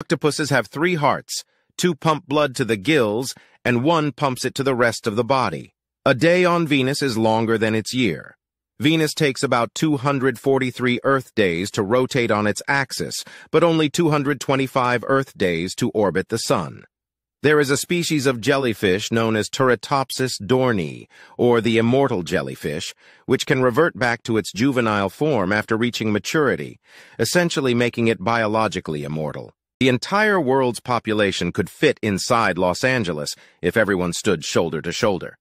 Octopuses have three hearts. Two pump blood to the gills, and one pumps it to the rest of the body. A day on Venus is longer than its year. Venus takes about 243 Earth days to rotate on its axis, but only 225 Earth days to orbit the Sun. There is a species of jellyfish known as Turritopsis dohrnii, or the immortal jellyfish, which can revert back to its juvenile form after reaching maturity, essentially making it biologically immortal. The entire world's population could fit inside Los Angeles if everyone stood shoulder to shoulder.